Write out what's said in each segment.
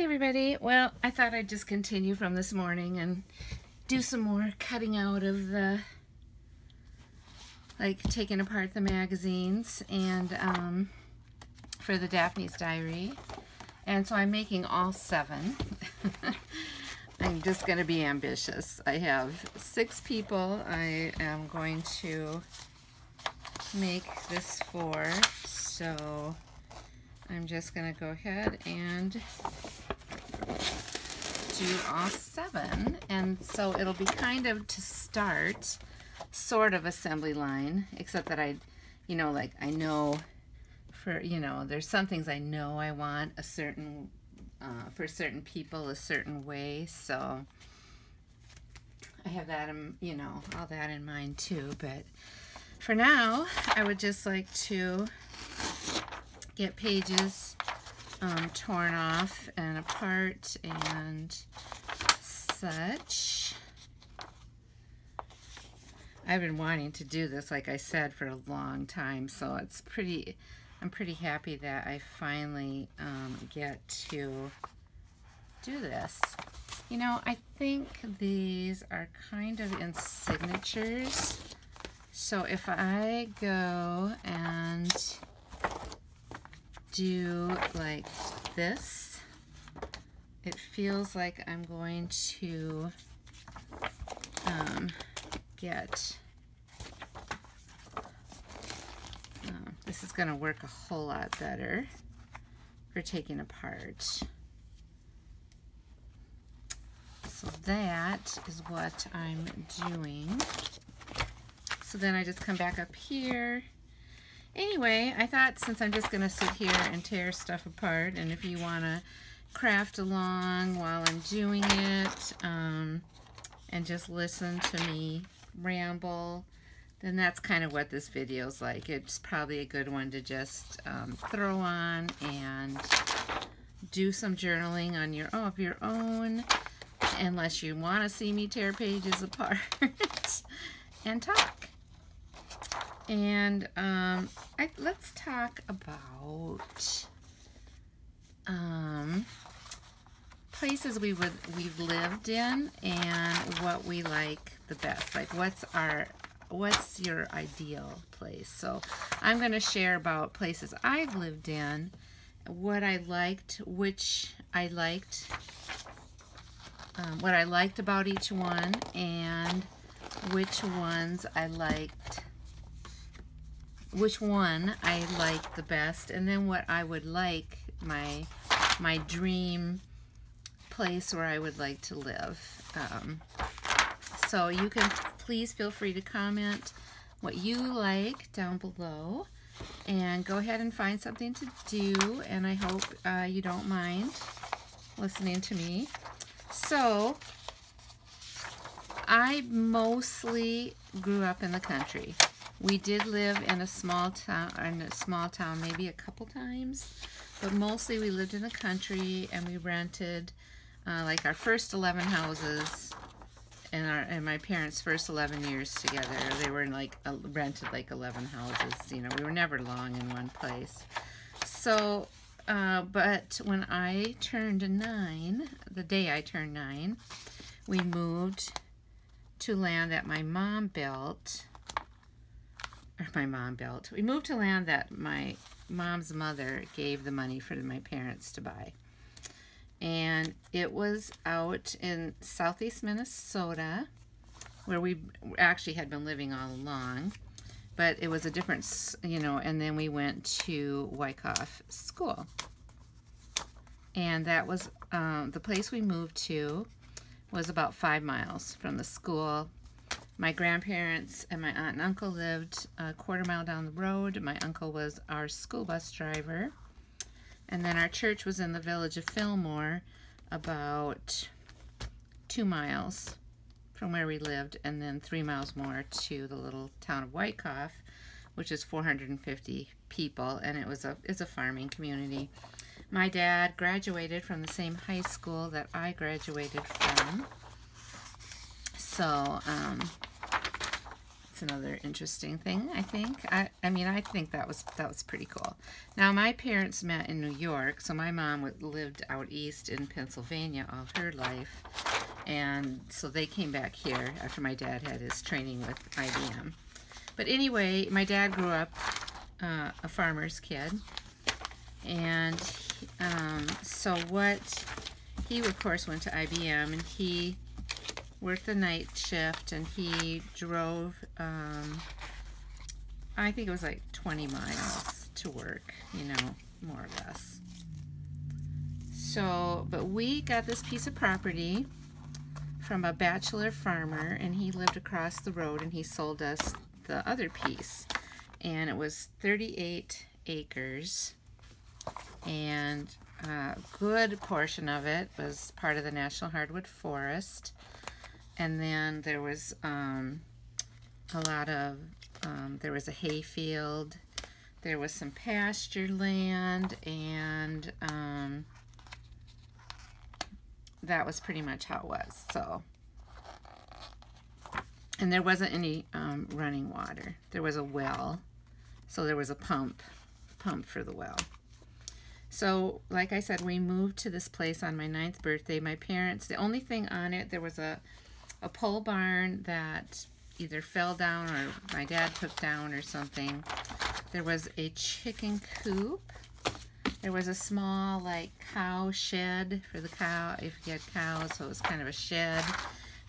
Hey everybody, well I thought I'd just continue from this morning and do some more cutting out of the like taking apart the magazines and um, for the Daphne's Diary. And so I'm making all seven. I'm just gonna be ambitious. I have six people. I am going to make this for so I'm just going to go ahead and do all seven. And so it'll be kind of to start sort of assembly line, except that I, you know, like I know for, you know, there's some things I know I want a certain, uh, for certain people a certain way. So I have that, in, you know, all that in mind too. But for now, I would just like to get pages um, torn off and apart and such. I've been wanting to do this, like I said, for a long time, so it's pretty, I'm pretty happy that I finally um, get to do this. You know, I think these are kind of in signatures. So if I go and do like this, it feels like I'm going to um, get, uh, this is going to work a whole lot better for taking apart. So that is what I'm doing. So then I just come back up here Anyway, I thought since I'm just going to sit here and tear stuff apart, and if you want to craft along while I'm doing it, um, and just listen to me ramble, then that's kind of what this video is like. It's probably a good one to just um, throw on and do some journaling on your, oh, of your own, unless you want to see me tear pages apart and talk. And um, I, let's talk about um, places we would we've lived in and what we like the best. Like what's our what's your ideal place? So I'm going to share about places I've lived in, what I liked, which I liked, um, what I liked about each one, and which ones I liked which one I like the best and then what I would like my my dream place where I would like to live. Um, so you can please feel free to comment what you like down below and go ahead and find something to do and I hope uh, you don't mind listening to me. So I mostly grew up in the country. We did live in a small town, in a small town maybe a couple times, but mostly we lived in the country and we rented uh, like our first 11 houses and our and my parents' first 11 years together. They were like uh, rented like 11 houses. You know, we were never long in one place. So, uh, but when I turned nine, the day I turned nine, we moved to land that my mom built my mom built. We moved to land that my mom's mother gave the money for my parents to buy. And it was out in southeast Minnesota, where we actually had been living all along. But it was a different, you know, and then we went to Wykoff School. And that was, um, the place we moved to was about five miles from the school my grandparents and my aunt and uncle lived a quarter mile down the road. My uncle was our school bus driver. And then our church was in the village of Fillmore, about two miles from where we lived, and then three miles more to the little town of Wykoff, which is 450 people, and it was a it's a farming community. My dad graduated from the same high school that I graduated from. So, um, that's another interesting thing, I think. I, I mean, I think that was that was pretty cool. Now, my parents met in New York, so my mom lived out east in Pennsylvania all her life, and so they came back here after my dad had his training with IBM. But anyway, my dad grew up uh, a farmer's kid, and um, so what, he of course went to IBM, and he worked the night shift and he drove, um, I think it was like 20 miles to work, you know, more or less. So, but we got this piece of property from a bachelor farmer and he lived across the road and he sold us the other piece. And it was 38 acres and a good portion of it was part of the National Hardwood Forest and then there was um, a lot of, um, there was a hayfield, there was some pasture land, and um, that was pretty much how it was. So, and there wasn't any um, running water. There was a well, so there was a pump, pump for the well. So, like I said, we moved to this place on my ninth birthday. My parents, the only thing on it, there was a a pole barn that either fell down or my dad took down or something. There was a chicken coop. There was a small like cow shed for the cow if you had cows, so it was kind of a shed.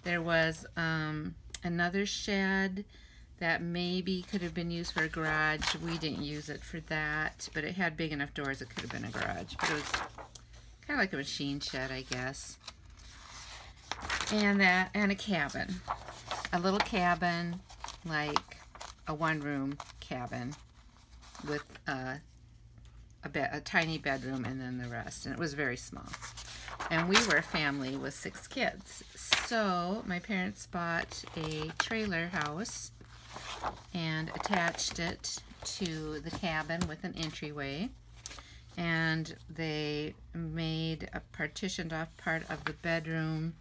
There was um, another shed that maybe could have been used for a garage. We didn't use it for that, but it had big enough doors it could have been a garage. But it was kind of like a machine shed, I guess and that and a cabin. A little cabin like a one room cabin with uh, a, a, bed, a tiny bedroom and then the rest. And it was very small. And we were a family with six kids. So my parents bought a trailer house and attached it to the cabin with an entryway. And they made a partitioned off part of the bedroom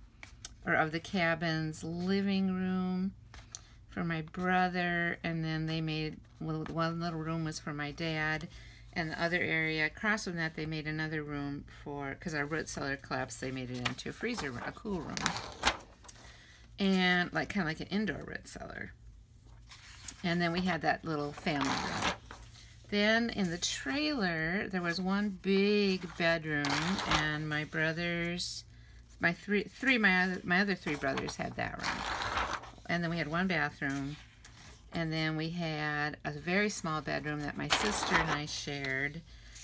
or of the cabin's living room for my brother, and then they made well, one little room was for my dad, and the other area across from that they made another room for because our root cellar collapsed. They made it into a freezer, a cool room, and like kind of like an indoor root cellar. And then we had that little family room. Then in the trailer, there was one big bedroom, and my brother's my three three my other my other three brothers had that room. And then we had one bathroom. And then we had a very small bedroom that my sister and I shared.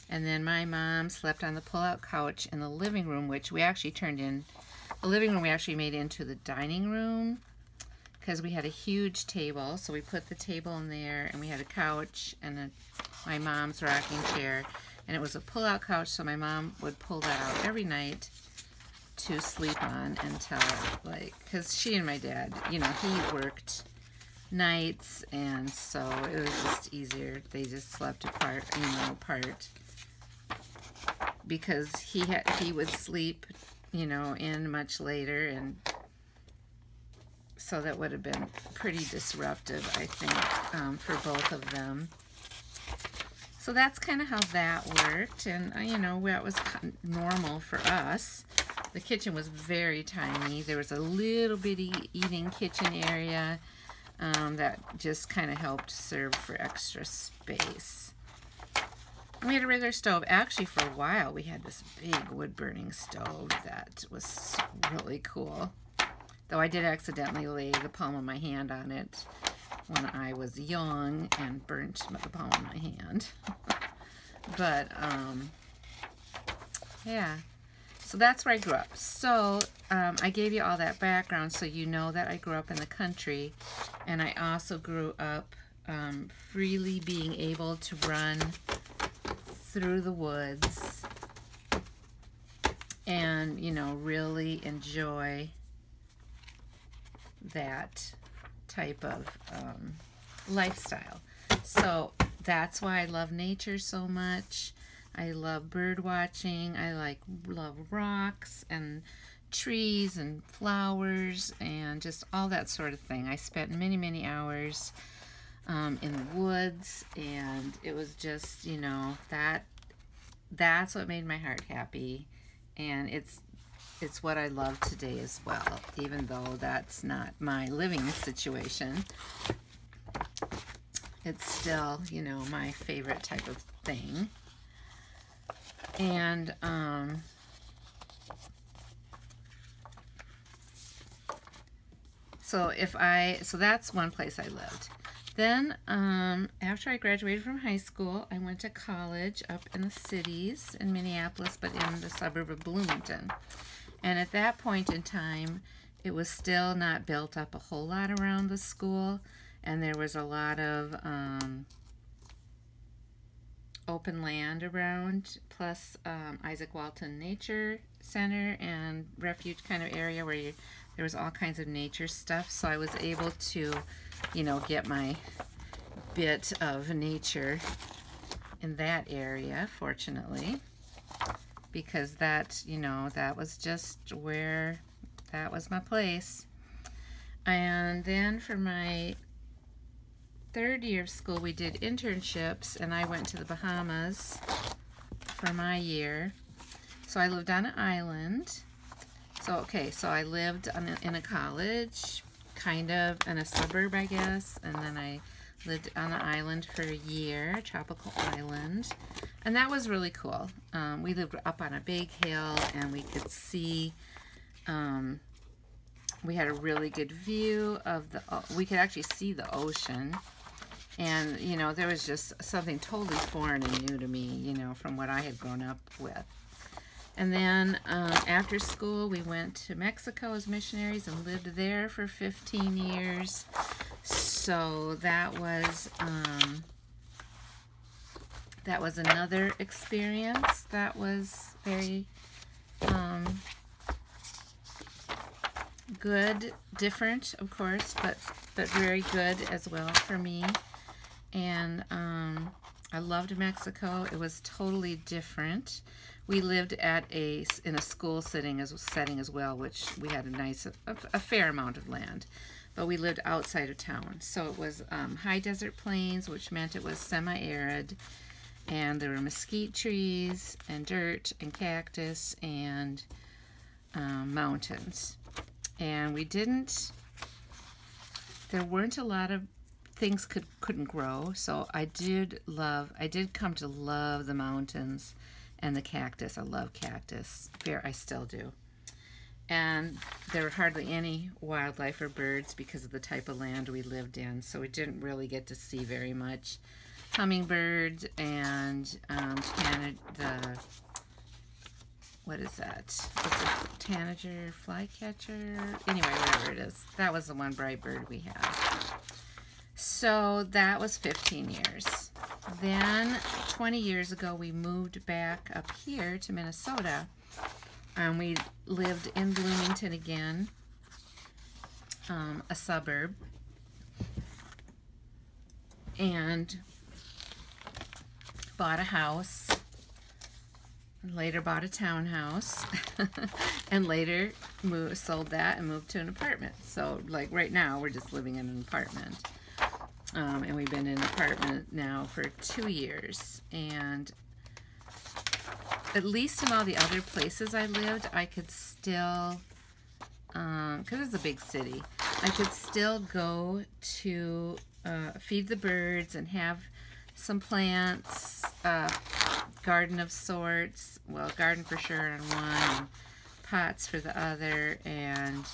And then my mom slept on the pull-out couch in the living room which we actually turned in the living room we actually made into the dining room because we had a huge table. So we put the table in there and we had a couch and a, my mom's rocking chair. And it was a pull-out couch so my mom would pull that out every night to sleep on until like because she and my dad you know he worked nights and so it was just easier. They just slept apart you know apart. Because he had he would sleep you know in much later and so that would have been pretty disruptive I think um, for both of them. So that's kind of how that worked and uh, you know that was normal for us the kitchen was very tiny. There was a little bitty eating kitchen area um, that just kind of helped serve for extra space. We had a regular stove. Actually, for a while, we had this big wood-burning stove that was really cool. Though I did accidentally lay the palm of my hand on it when I was young and burnt the palm of my hand. but, um, yeah. So that's where I grew up. So um, I gave you all that background so you know that I grew up in the country. And I also grew up um, freely being able to run through the woods and, you know, really enjoy that type of um, lifestyle. So that's why I love nature so much. I love bird watching. I like love rocks and trees and flowers and just all that sort of thing. I spent many, many hours um, in the woods, and it was just, you know, that that's what made my heart happy, and it's it's what I love today as well, even though that's not my living situation. It's still, you know, my favorite type of thing. And um, so if I, so that's one place I lived. Then, um, after I graduated from high school, I went to college up in the cities in Minneapolis, but in the suburb of Bloomington. And at that point in time, it was still not built up a whole lot around the school, and there was a lot of um, open land around, plus um, Izaak Walton Nature Center and refuge kind of area where you, there was all kinds of nature stuff. So I was able to you know, get my bit of nature in that area, fortunately, because that, you know, that was just where, that was my place. And then for my third year of school, we did internships, and I went to the Bahamas for my year. So I lived on an island. So, okay, so I lived a, in a college, kind of in a suburb, I guess. And then I lived on an island for a year, tropical island. And that was really cool. Um, we lived up on a big hill and we could see, um, we had a really good view of the, we could actually see the ocean. And, you know, there was just something totally foreign and new to me, you know, from what I had grown up with. And then um, after school, we went to Mexico as missionaries and lived there for 15 years. So that was um, that was another experience that was very um, good, different, of course, but but very good as well for me. And um, I loved Mexico. It was totally different we lived at a in a school setting as setting as well, which we had a nice a, a fair amount of land, but we lived outside of town. So it was um, high desert plains, which meant it was semi-arid, and there were mesquite trees and dirt and cactus and um, mountains. And we didn't. There weren't a lot of things could couldn't grow, so I did love. I did come to love the mountains and the cactus. I love cactus. Fair, I still do. And there were hardly any wildlife or birds because of the type of land we lived in, so we didn't really get to see very much. Hummingbirds and um, the what is that? It's a tanager flycatcher. Anyway, whatever it is. That was the one bright bird we had. So that was 15 years. Then 20 years ago, we moved back up here to Minnesota. And we lived in Bloomington again, um, a suburb. And bought a house. Later bought a townhouse. and later moved, sold that and moved to an apartment. So like right now, we're just living in an apartment. Um, and we've been in an apartment now for two years. And at least in all the other places I lived, I could still, because um, it's a big city, I could still go to uh, feed the birds and have some plants, uh, garden of sorts, well, garden for sure on one, and pots for the other, and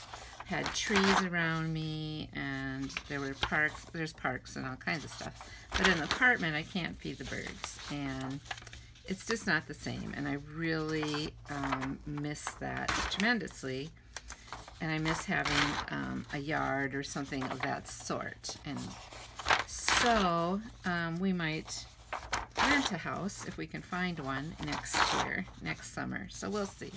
had trees around me and there were parks, there's parks and all kinds of stuff. But in the apartment, I can't feed the birds and it's just not the same. And I really um, miss that tremendously. And I miss having um, a yard or something of that sort. And so um, we might rent a house if we can find one next year, next summer. So we'll see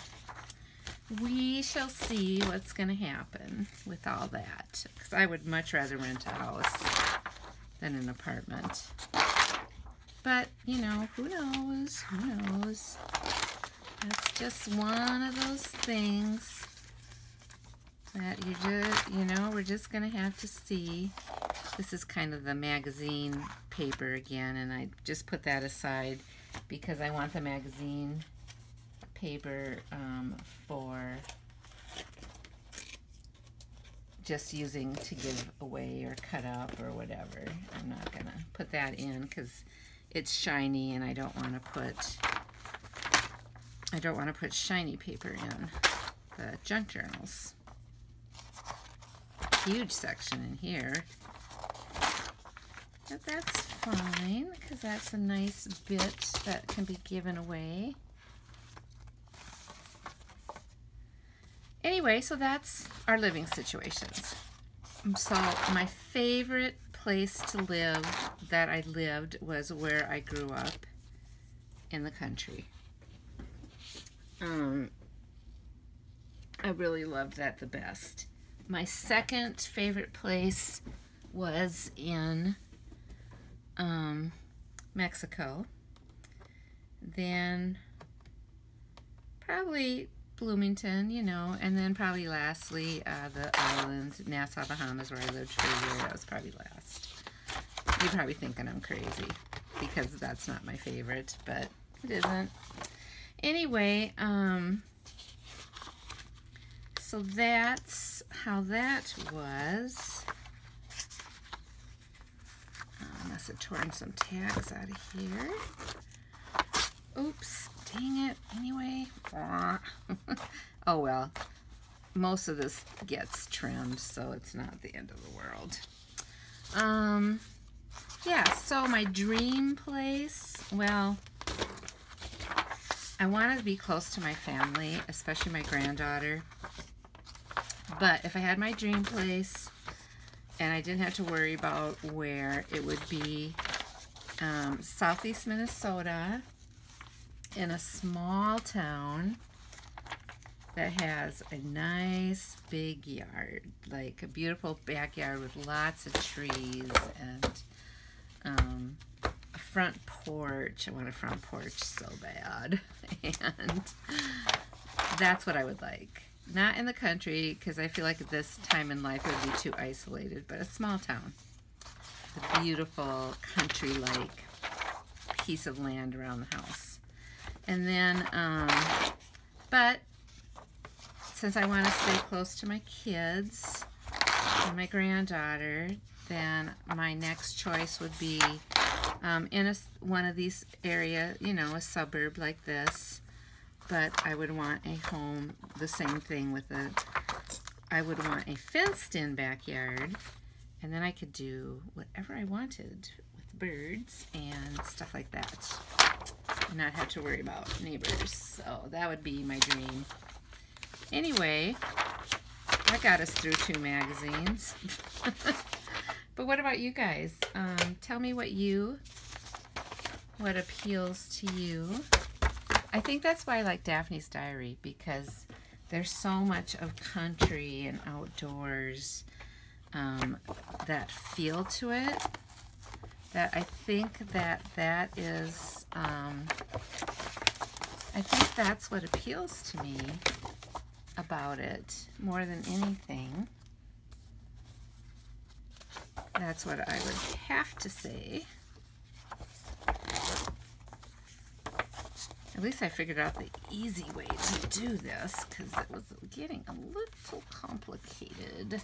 we shall see what's going to happen with all that. Because I would much rather rent a house than an apartment. But, you know, who knows? Who knows? That's just one of those things. that you just, you know, we're just going to have to see. This is kind of the magazine paper again, and I just put that aside because I want the magazine paper um, for just using to give away or cut up or whatever. I'm not to put that in because it's shiny and I don't want to put I don't want to put shiny paper in the junk journals. Huge section in here. But that's fine because that's a nice bit that can be given away. Anyway, so that's our living situations. So my favorite place to live that I lived was where I grew up in the country. Um, I really loved that the best. My second favorite place was in um, Mexico. Then probably Bloomington, you know, and then probably lastly uh, the islands, Nassau, Bahamas, where I lived for a year. That was probably last. You're probably thinking I'm crazy because that's not my favorite, but it isn't. Anyway, um, so that's how that was. I must have torn some tags out of here. Oops, dang it. Anyway, oh well. Most of this gets trimmed, so it's not the end of the world. Um, yeah, so my dream place, well, I wanted to be close to my family, especially my granddaughter. But if I had my dream place and I didn't have to worry about where, it would be um, southeast Minnesota in a small town that has a nice big yard, like a beautiful backyard with lots of trees and um, a front porch. I want a front porch so bad. and that's what I would like. Not in the country, because I feel like this time in life would be too isolated, but a small town. A beautiful country-like piece of land around the house. And then, um, but since I want to stay close to my kids and my granddaughter, then my next choice would be um, in a, one of these area, you know, a suburb like this. But I would want a home, the same thing with a, I would want a fenced-in backyard, and then I could do whatever I wanted birds and stuff like that. And not have to worry about neighbors. So that would be my dream. Anyway, that got us through two magazines. but what about you guys? Um, tell me what you, what appeals to you. I think that's why I like Daphne's Diary because there's so much of country and outdoors um, that feel to it that I think that that is, um, I think that's what appeals to me about it more than anything. That's what I would have to say. At least I figured out the easy way to do this because it was getting a little complicated.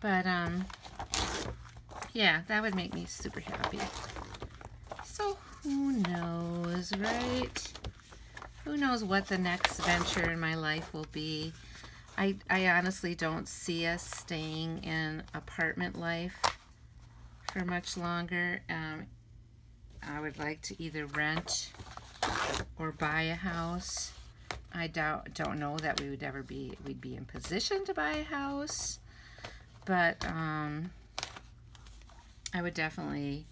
But, um, yeah, that would make me super happy. So, who knows, right? who knows what the next venture in my life will be. I, I honestly don't see us staying in apartment life for much longer. Um, I would like to either rent or buy a house. I doubt, don't know that we would ever be, we'd be in position to buy a house, but um, I would definitely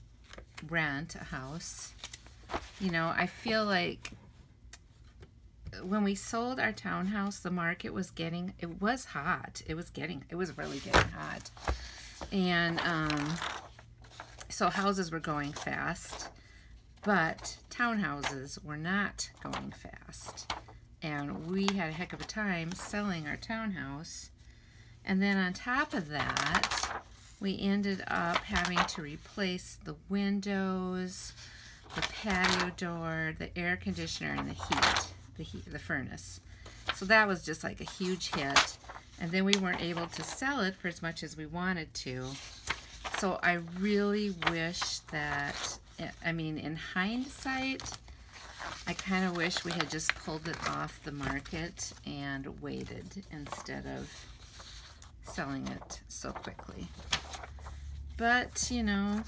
rent a house. You know, I feel like when we sold our townhouse, the market was getting, it was hot. It was getting, it was really getting hot. And um, so houses were going fast, but townhouses were not going fast. and we had a heck of a time selling our townhouse. And then on top of that, we ended up having to replace the windows, the patio door, the air conditioner, and the heat, the heat, the furnace. So that was just like a huge hit. And then we weren't able to sell it for as much as we wanted to. So I really wish that, I mean, in hindsight, I kind of wish we had just pulled it off the market and waited instead of selling it so quickly. But, you know,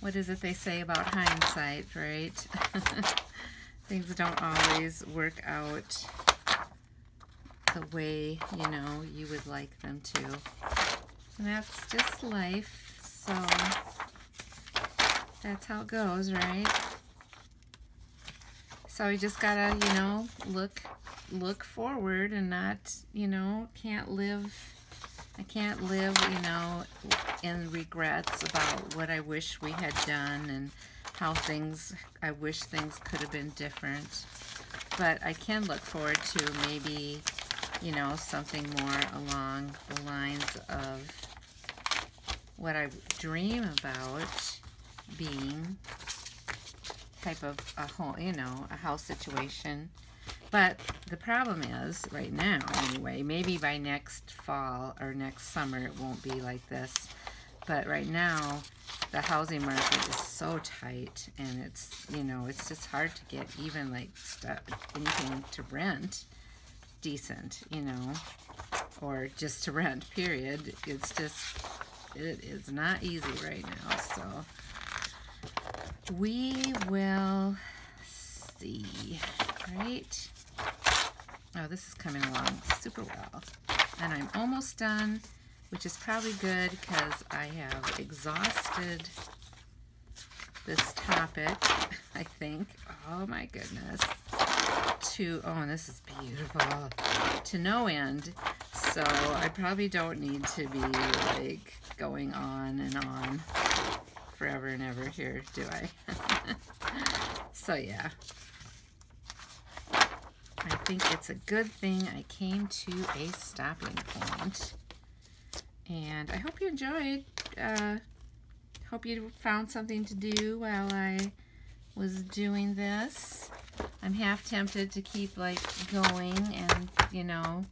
what is it they say about hindsight, right? Things don't always work out the way, you know, you would like them to. And that's just life, so that's how it goes, right? So you just gotta, you know, look look forward and not, you know, can't live I can't live, you know, in regrets about what I wish we had done and how things, I wish things could have been different. But I can look forward to maybe, you know, something more along the lines of what I dream about being type of a home, you know, a house situation. But the problem is, right now anyway, maybe by next fall or next summer it won't be like this. But right now, the housing market is so tight and it's, you know, it's just hard to get even like stuff, anything to rent decent, you know, or just to rent, period. It's just, it is not easy right now, so we will see, right? Oh, this is coming along super well. And I'm almost done, which is probably good because I have exhausted this topic, I think. Oh my goodness. To, oh, and this is beautiful. To no end. So I probably don't need to be like going on and on forever and ever here, do I? so yeah. I think it's a good thing I came to a stopping point. And I hope you enjoyed. Uh, hope you found something to do while I was doing this. I'm half tempted to keep like going and, you know,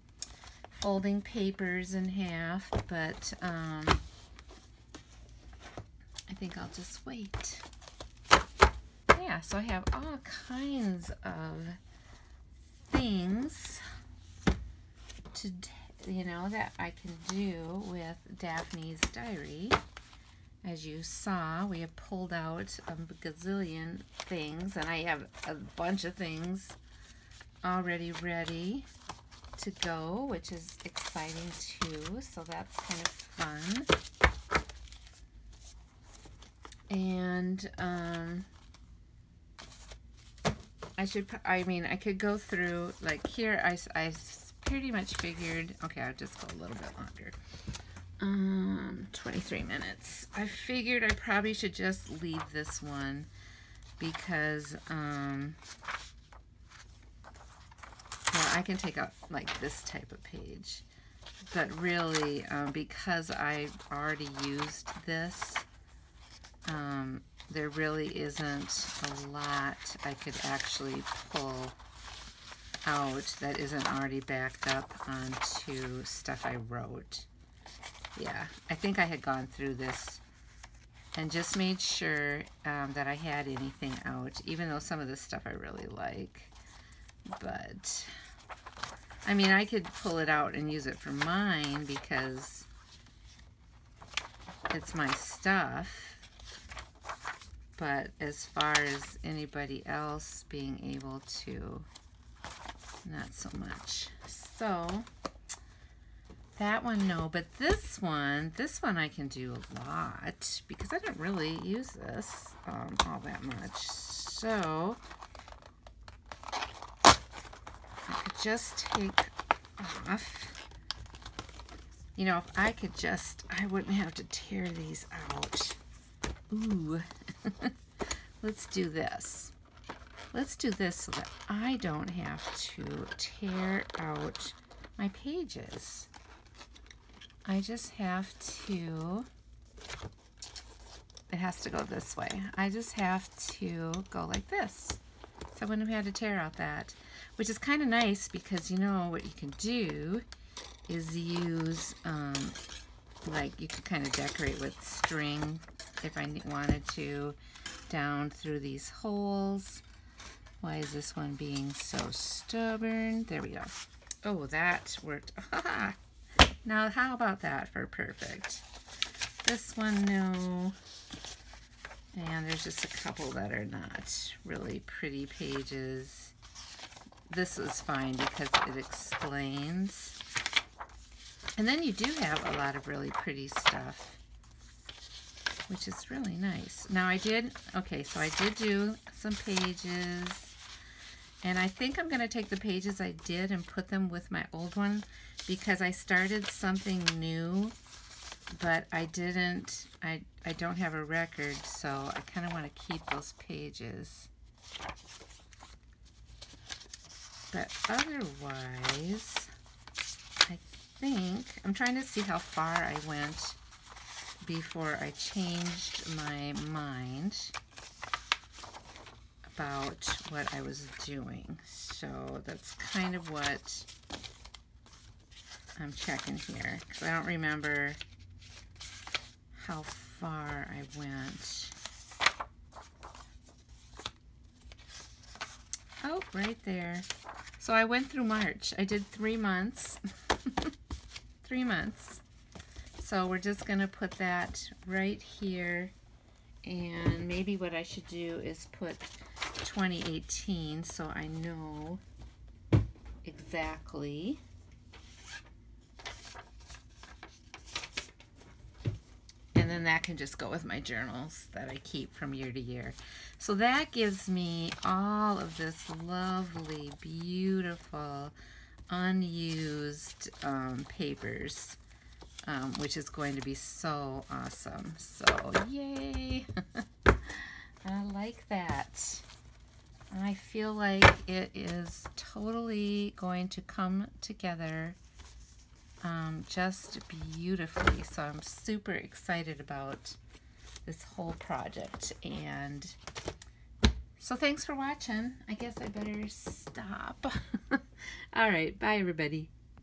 folding papers in half, but um, I think I'll just wait. Yeah, so I have all kinds of things to, you know, that I can do with Daphne's diary. As you saw, we have pulled out a gazillion things, and I have a bunch of things already ready to go, which is exciting too, so that's kind of fun. And, um, I should, I mean, I could go through, like here, I, I pretty much figured, okay, I'll just go a little bit longer. Um, 23 minutes. I figured I probably should just leave this one because, um, well, I can take out like this type of page. But really, um, because I already used this, um, there really isn't a lot I could actually pull out that isn't already backed up onto stuff I wrote. Yeah, I think I had gone through this and just made sure um, that I had anything out, even though some of this stuff I really like. But, I mean, I could pull it out and use it for mine because it's my stuff but as far as anybody else being able to, not so much. So, that one, no, but this one, this one I can do a lot because I don't really use this um, all that much. So, I could just take off. You know, if I could just, I wouldn't have to tear these out. Ooh, let's do this. let's do this so that I don't have to tear out my pages. I just have to, it has to go this way. I just have to go like this. So I wouldn't have had to tear out that, which is kind of nice because you know what you can do is use, um, like you can kind of decorate with string if I wanted to down through these holes. Why is this one being so stubborn? There we go. Oh, that worked. now, how about that for perfect? This one, no. And there's just a couple that are not really pretty pages. This is fine because it explains. And then you do have a lot of really pretty stuff, which is really nice. Now I did, okay, so I did do some pages. And I think I'm going to take the pages I did and put them with my old one because I started something new, but I didn't, I, I don't have a record, so I kind of want to keep those pages. But otherwise, I think, I'm trying to see how far I went before I changed my mind about what I was doing. So that's kind of what I'm checking here. Because I don't remember how far I went. Oh, right there. So I went through March. I did three months. three months. So we're just going to put that right here. And maybe what I should do is put 2018 so I know exactly and then that can just go with my journals that I keep from year to year. So that gives me all of this lovely, beautiful, unused um, papers, um, which is going to be so awesome. So yay! I like that. I feel like it is totally going to come together um, just beautifully. So I'm super excited about this whole project. And so thanks for watching. I guess I better stop. All right. Bye, everybody.